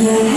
You